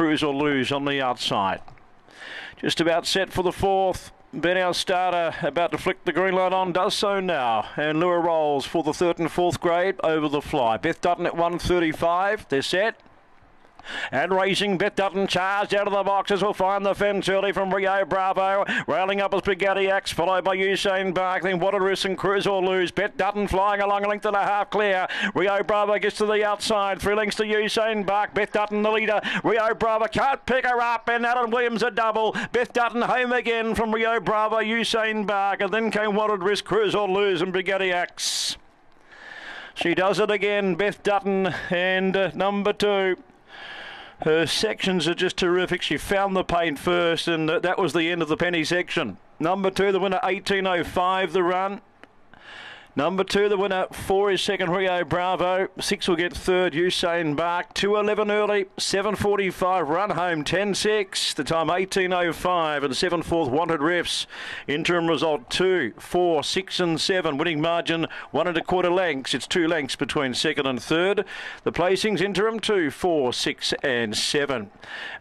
Cruise or Lose on the outside. Just about set for the fourth. Ben, our starter, about to flick the green light on, does so now. And Lure rolls for the third and fourth grade over the fly. Beth Dutton at 135. They're set. And racing, Beth Dutton charged out of the boxes. will find the fence early from Rio Bravo. Railing up as Bugatti X, followed by Usain Bark. Then Waterus and Cruise or Lose. Beth Dutton flying along a length and a half clear. Rio Bravo gets to the outside. Three lengths to Usain Bark. Beth Dutton the leader. Rio Bravo can't pick her up. And Alan Williams a double. Beth Dutton home again from Rio Bravo, Usain Bark. And then came Waterus, Cruise or Lose and Bugatti X. She does it again, Beth Dutton, and uh, number two. Her sections are just terrific. She found the paint first, and that was the end of the penny section. Number two, the winner, 1805, the run. Number two, the winner, four is second, Rio Bravo. Six will get third, Usain Bark. 211 early, 745 run home, 10-6. The time 1805 and seven fourth wanted refs. Interim result two, four, six and seven. Winning margin one and a quarter lengths. It's two lengths between second and third. The placings interim two, four, six and seven.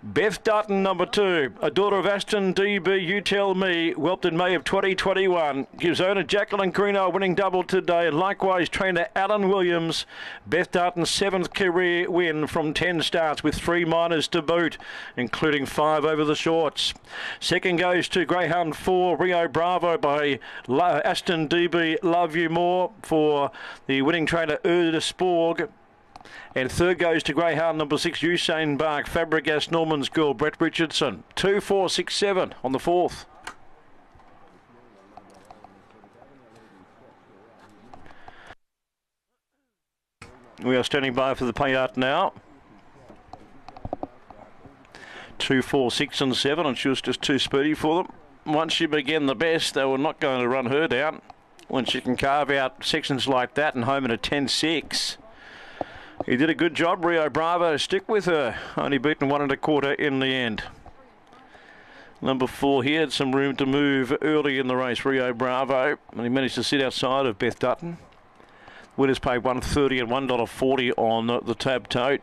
Beth Dutton, number two, a daughter of Aston Dee Bee, you tell me, whelped in May of 2021. Gives owner Jacqueline Greeno winning double today. Likewise, trainer Alan Williams. Beth Dutton's seventh career win from 10 starts with three minors to boot, including five over the shorts. Second goes to Greyhound 4 Rio Bravo by Aston Dee Bee Love You More for the winning trainer Erda Sporg. And third goes to Greyhound number six, Usain Bark, Fabregas, Norman's Girl, Brett Richardson. Two, four, six, seven on the fourth. We are standing by for the payout now. Two, four, six, and seven, and she was just too speedy for them. Once she began the best, they were not going to run her down. When she can carve out sections like that and home in a 10-6. He did a good job, Rio Bravo. Stick with her. Only beaten one and a quarter in the end. Number four, he had some room to move early in the race, Rio Bravo, and he managed to sit outside of Beth Dutton. Winners paid 130 and $1.40 on the tab tote.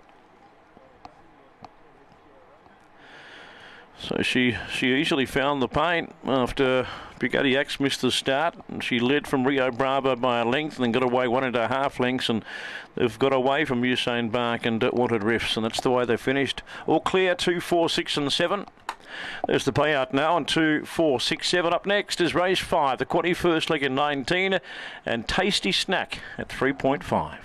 So she she easily found the paint after Bugatti X missed the start. And she led from Rio Bravo by a length and then got away one and a half lengths. And they've got away from Usain Bark and Wanted Riffs. And that's the way they finished. All clear, two, four, six, and seven. There's the payout now, and two, four, six, seven. Up next is race five, the quaddy first leg in 19, and Tasty Snack at 3.5.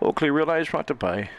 All clear relays, right to pay.